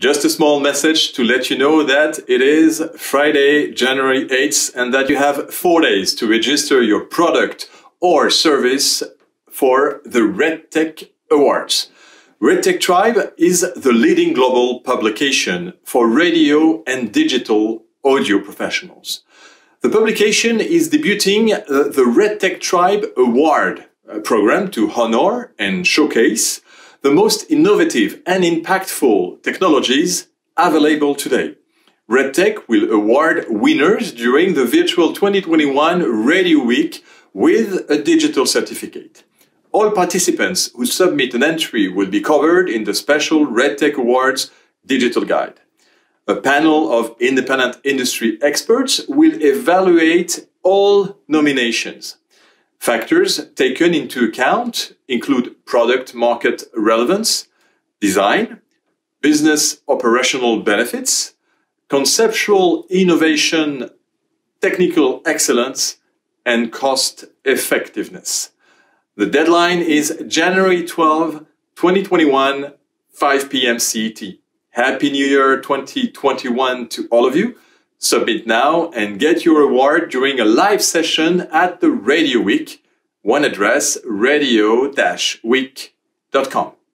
Just a small message to let you know that it is Friday, January 8th, and that you have four days to register your product or service for the RedTech Awards. RedTech Tribe is the leading global publication for radio and digital audio professionals. The publication is debuting uh, the RedTech Tribe Award uh, program to honor and showcase the most innovative and impactful technologies available today. RedTech will award winners during the virtual 2021 Radio Week with a digital certificate. All participants who submit an entry will be covered in the special RedTech Awards digital guide. A panel of independent industry experts will evaluate all nominations. Factors taken into account include product market relevance, design, business operational benefits, conceptual innovation, technical excellence, and cost effectiveness. The deadline is January 12, 2021, 5 p.m. CET. Happy New Year 2021 to all of you. Submit now and get your award during a live session at the Radio Week. One address, radio-week.com.